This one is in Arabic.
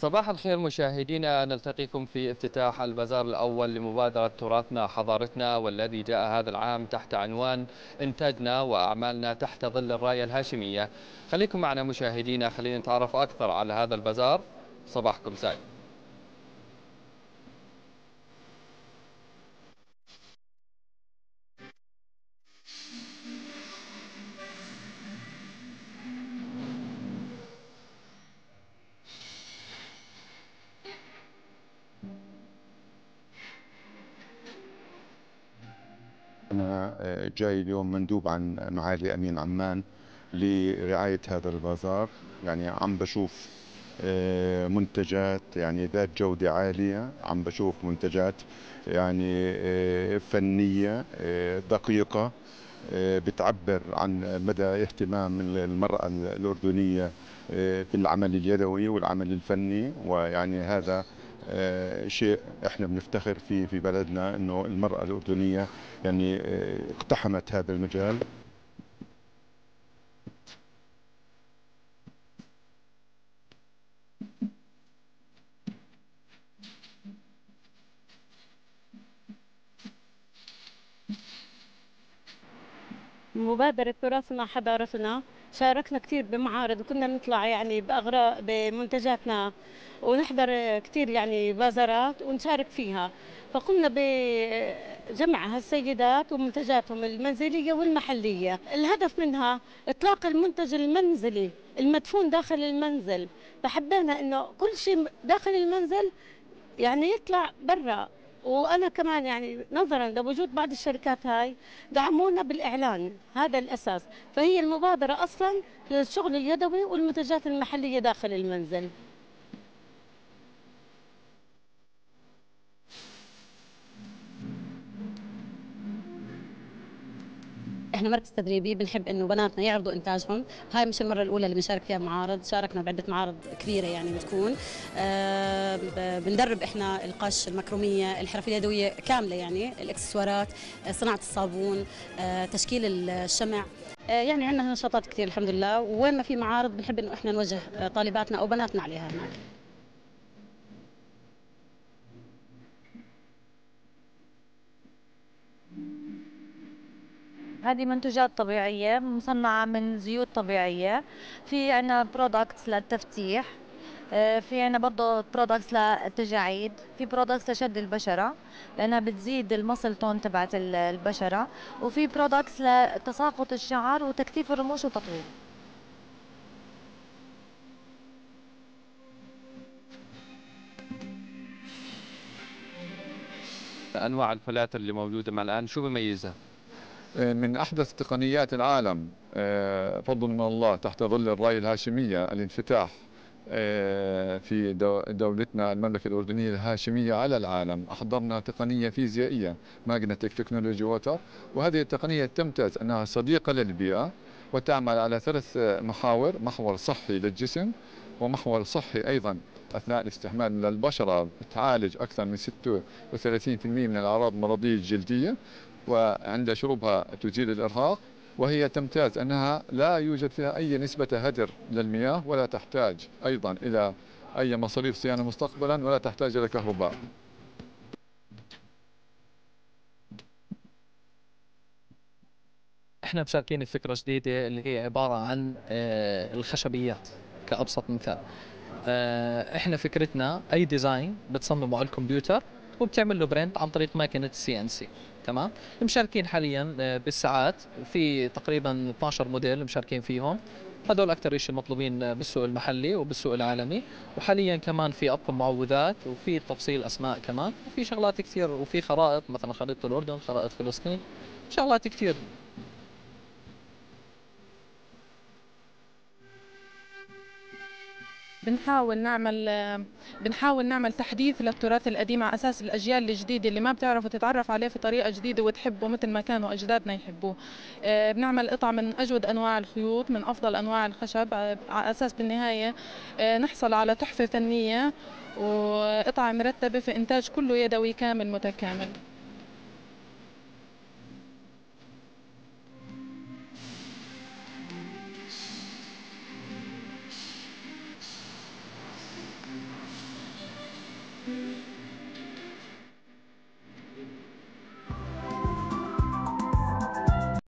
صباح الخير مشاهدينا نلتقيكم في افتتاح البازار الأول لمبادرة تراثنا حضارتنا والذي جاء هذا العام تحت عنوان إنتاجنا وأعمالنا تحت ظل الراية الهاشمية. خليكم معنا مشاهدينا خلينا نتعرف أكثر على هذا البازار. صباحكم سعيد. جاي اليوم مندوب عن معالي أمين عمان لرعاية هذا البازار. يعني عم بشوف آه، منتجات يعني ذات جودة عالية. عم بشوف منتجات يعني آه، فنية دقيقة بتعبر عن مدى اهتمام المرأة الأردنية بالعمل اليدوي والعمل الفني. ويعني هذا آه، شيء إحنا بنفتخر فيه في بلدنا إنه المرأة الأردنية يعني آه، اقتحمت هذا المجال. مبادرة تراثنا حضارتنا. شاركنا كثير بمعارض وكنا بنطلع يعني بأغراء بمنتجاتنا ونحضر كثير يعني بازارات ونشارك فيها. فقمنا بجمع هالسيدات ومنتجاتهم المنزلية والمحلية. الهدف منها إطلاق المنتج المنزلي المدفون داخل المنزل. فحبينا إنه كل شيء داخل المنزل يعني يطلع برا. وأنا كمان يعني نظرا لوجود بعض الشركات هاي دعمونا بالإعلان هذا الأساس. فهي المبادرة أصلا للشغل اليدوي والمنتجات المحلية داخل المنزل. إحنا مركز تدريبي بنحب إنه بناتنا يعرضوا إنتاجهم. هاي مش المرة الأولى اللي بنشارك فيها معارض شاركنا بعدة معارض كبيرة يعني بتكون. آه بندرب إحنا القش المكرومية الحرف اليدوية كاملة يعني الإكسسوارات صناعة الصابون آه تشكيل الشمع. آه، يعني عندنا نشاطات كثير الحمد لله. وين ما في معارض بنحب إنه إحنا نوجه طالباتنا أو بناتنا عليها هناك. هذه منتوجات طبيعية مصنعة من زيوت طبيعية. في عنا products للتفتيح آه، في عنا برضه products للتجاعيد في products لشد البشرة. لأنها بتزيد ال muscle tone تبعت البشرة. وفي products لتساقط الشعر وتكثيف الرموش وتطويل. أنواع الفلاتر اللي موجودة مع الآن شو بميزها؟ من أحدث تقنيات العالم آه، فضل من الله تحت ظل الراية الهاشمية الانفتاح آه، في دولتنا المملكة الأردنية الهاشمية على العالم. أحضرنا تقنية فيزيائية magnetic technology water وهذه التقنية تمتاز أنها صديقة للبيئة وتعمل على ثلاث محاور محور صحي للجسم ومحور صحي أيضا. أثناء الاستعمال للبشرة تعالج أكثر من 36% من الأعراض المرضية الجلدية وعند شربها تزيل الإرهاق وهي تمتاز أنها لا يوجد فيها أي نسبة هدر للمياه ولا تحتاج أيضا إلى أي مصاريف صيانة مستقبلا ولا تحتاج إلى كهرباء. إحنا مشاركين فكرة جديدة اللي هي عبارة عن آه، الخشبيات كأبسط مثال. آه، إحنا فكرتنا أي design بتصممه على الكمبيوتر وبتعمل له print عن طريق ماكينة CNC تمام؟ مشاركين حاليا آه، بالساعات. في تقريبا 12 موديل مشاركين فيهم. هذول أكثر شيء المطلوبين آه، بالسوق المحلي وبالسوق العالمي. وحاليا كمان في اطقم معوذات وفي تفصيل أسماء كمان. وفي شغلات كثير وفي خرائط مثلا خريطة الأردن خرائط فلسطين. شغلات كثير بنحاول نعمل بنحاول نعمل تحديث للتراث القديم على أساس الأجيال الجديدة اللي ما بتعرف تتعرف عليه في طريقة جديدة وتحبه مثل ما كانوا أجدادنا يحبوه. آه، بنعمل قطع من أجود أنواع الخيوط من أفضل أنواع الخشب على أساس بالنهاية آه، نحصل على تحفة فنية وقطعه مرتبة في إنتاج كله يدوي كامل متكامل.